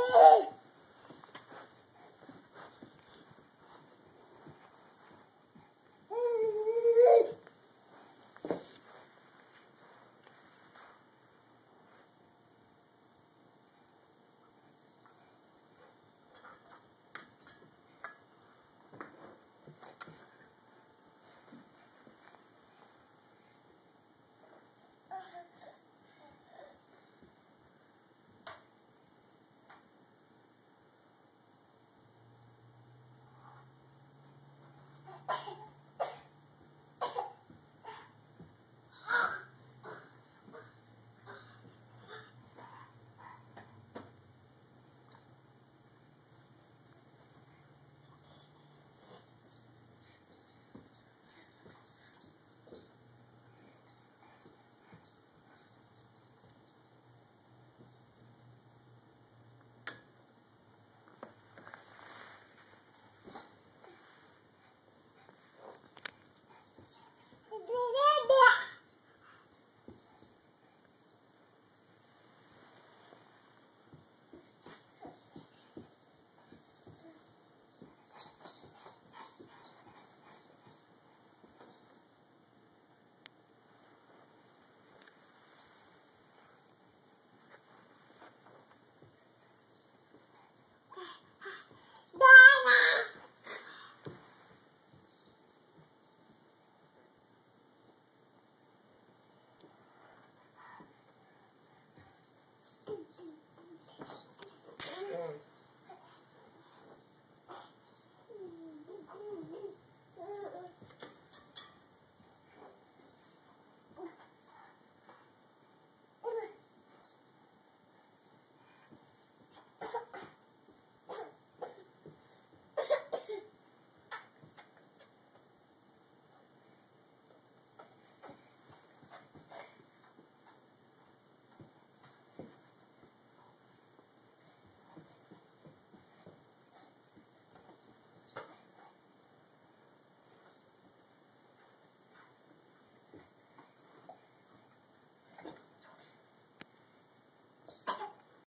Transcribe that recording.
Oh!